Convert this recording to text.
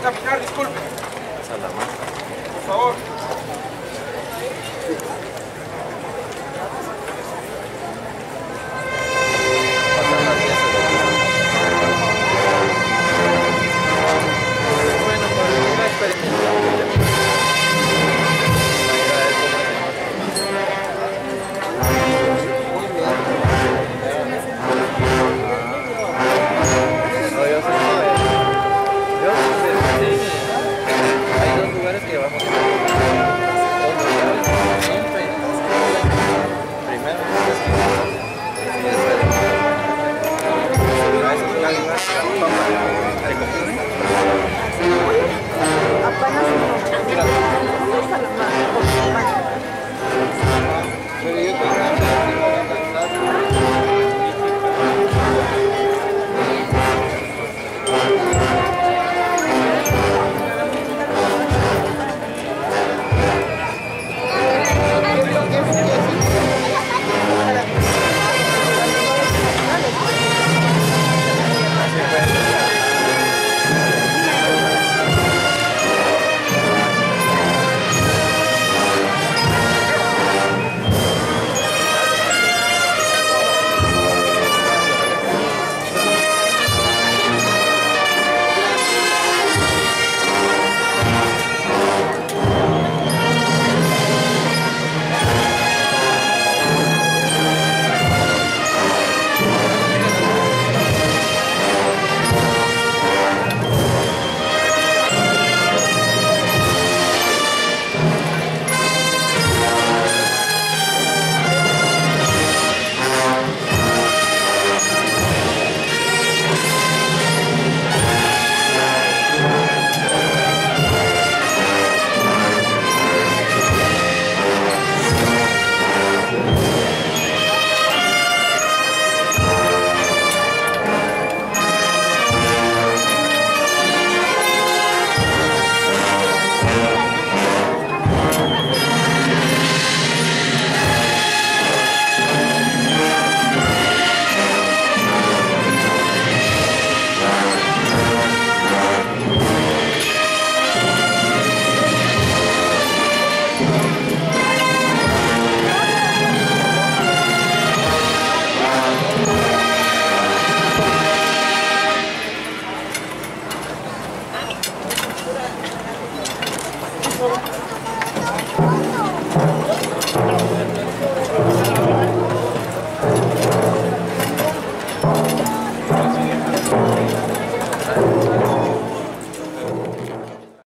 caminar, disculpe. Salamanca. Por favor.